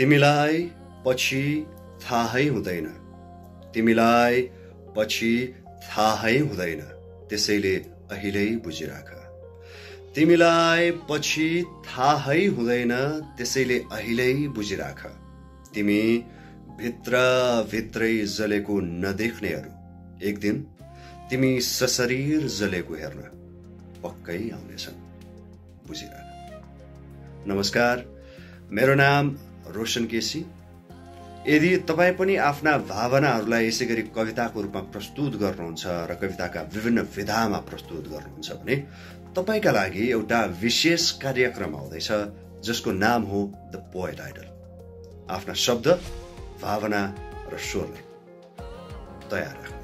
तिमीलाई पछि थाहै हुँदैन। तिमीलाई पछि थाहै हुँदैन। त्यसैले अहिले बुझिराख। तिमीलाई पछि थाहै हुँदैन। त्यसैले अहिले बुझिराख। तिमी भित्र भित्रै जलेको नदेख्नेहरू। एक दिन तिमी सशरीर जलेको हेर्न पक्कै आउनेछन्। बुझिरहन नमस्कार मेरो नाम रोशन केसी। यदि तपाईँ पनि आफ्ना भावनाहरूलाई यसै गरी कविताको रूपमा प्रस्तुत गर्नुहुन्छ र कविताका विभिन्न विधामा प्रस्तुत गर्नुहुन्छ भने तपाईँका लागि एउटा विशेष कार्यक्रम आउँदैछ जसको नाम हो द पोएट आइडल आफ्ना शब्द भावना र स्वरले तयार राख्नुहोला